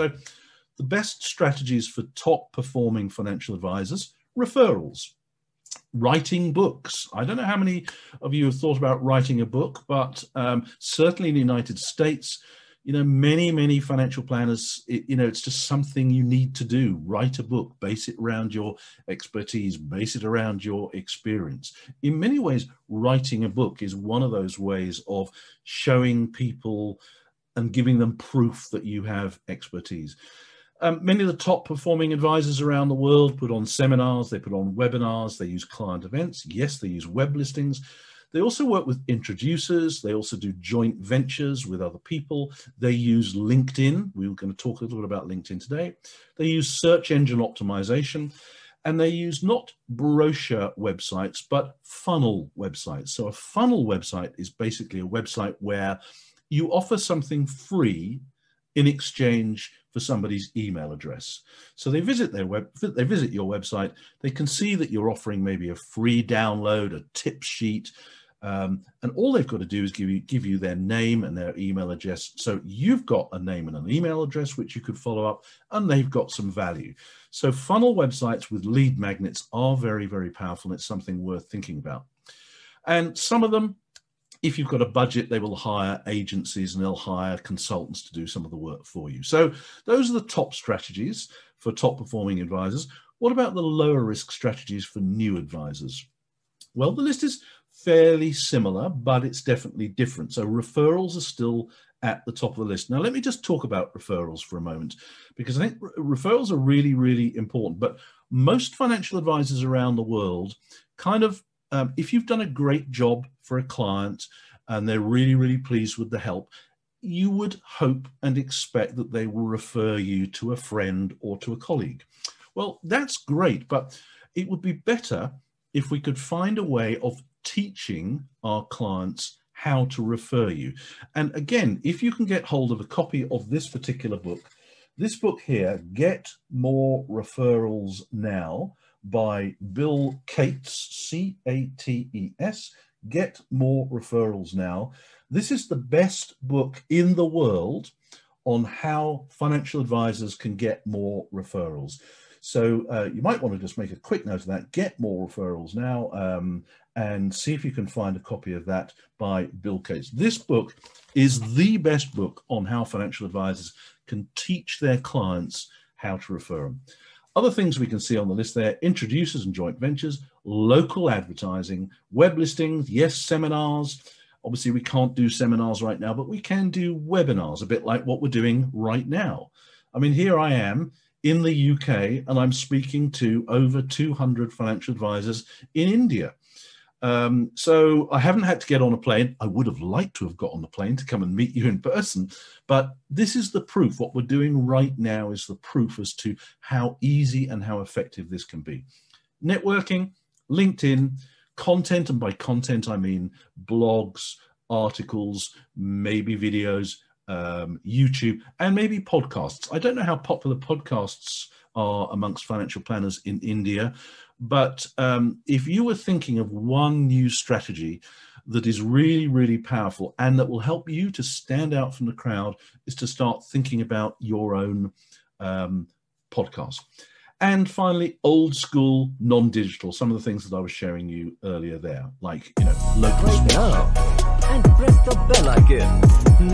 So, the best strategies for top performing financial advisors referrals writing books. I don't know how many of you have thought about writing a book, but um, certainly in the United States, you know, many, many financial planners, it, you know, it's just something you need to do. Write a book, base it around your expertise, base it around your experience. In many ways, writing a book is one of those ways of showing people and giving them proof that you have expertise. Um, many of the top performing advisors around the world put on seminars, they put on webinars, they use client events. Yes, they use web listings. They also work with introducers. They also do joint ventures with other people. They use LinkedIn. We are going to talk a little bit about LinkedIn today. They use search engine optimization and they use not brochure websites, but funnel websites. So a funnel website is basically a website where you offer something free in exchange for somebody's email address. So they visit their web, they visit your website. They can see that you're offering maybe a free download, a tip sheet, um, and all they've got to do is give you give you their name and their email address. So you've got a name and an email address which you could follow up, and they've got some value. So funnel websites with lead magnets are very very powerful. And it's something worth thinking about. And some of them if you've got a budget, they will hire agencies and they'll hire consultants to do some of the work for you. So those are the top strategies for top performing advisors. What about the lower risk strategies for new advisors? Well, the list is fairly similar, but it's definitely different. So referrals are still at the top of the list. Now, let me just talk about referrals for a moment, because I think referrals are really, really important. But most financial advisors around the world kind of um, if you've done a great job for a client and they're really, really pleased with the help, you would hope and expect that they will refer you to a friend or to a colleague. Well, that's great, but it would be better if we could find a way of teaching our clients how to refer you. And again, if you can get hold of a copy of this particular book, this book here, Get More Referrals Now, by Bill Cates, C A T E S. Get More Referrals Now. This is the best book in the world on how financial advisors can get more referrals. So uh, you might want to just make a quick note of that. Get more referrals now um, and see if you can find a copy of that by Bill Cates. This book is the best book on how financial advisors can teach their clients how to refer them. Other things we can see on the list there, introducers and joint ventures, local advertising, web listings, yes, seminars. Obviously, we can't do seminars right now, but we can do webinars, a bit like what we're doing right now. I mean, here I am in the UK and I'm speaking to over 200 financial advisors in India. Um, so I haven't had to get on a plane. I would have liked to have got on the plane to come and meet you in person, but this is the proof. What we're doing right now is the proof as to how easy and how effective this can be. Networking, LinkedIn, content, and by content I mean blogs, articles, maybe videos, um, YouTube, and maybe podcasts. I don't know how popular podcasts are amongst financial planners in India. But um, if you were thinking of one new strategy that is really, really powerful and that will help you to stand out from the crowd, is to start thinking about your own um, podcast. And finally, old school, non-digital. Some of the things that I was sharing you earlier there, like you know, local right now, and press the bell icon.